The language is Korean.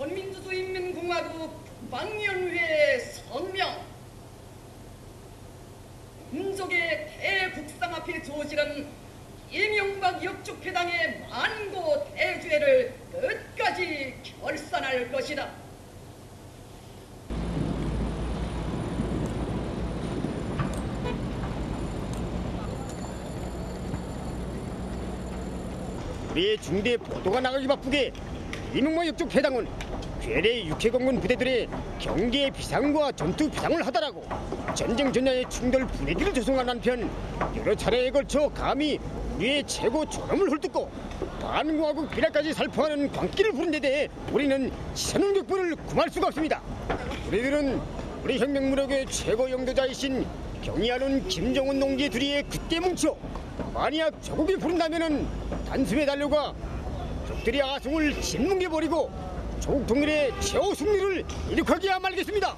조선민주주의인민공화국 국방위원회 성명 민족의 대국상 앞에 조지는 이명박 역축회당의 만고 대죄를 끝까지 결산할 것이다. 우리의 중대 보도가 나가기 바쁘게 이명박 역적 회당은 괴뢰 육해공군 부대들의 경계 비상과 전투 비상을 하더라고. 전쟁 전야의 충돌 분위기를 조성한 한편 여러 차례에 걸쳐 감히 우리의 최고 존엄을 훑고 반공화국 비례까지 살포하는 광기를 부른 데 대해 우리는 시선은 격분을 금할 수가 없습니다. 우리들은 우리 혁명무력의 최고 영도자이신 경의하는 김정은 동지의 둘이에 그때 뭉쳐 만약 조국이 부른다면은 단숨에 달려가 적들이 아승을 짓뭉개버리고 조국 통일의 최후 승리를 이룩하기야 말겠습니다.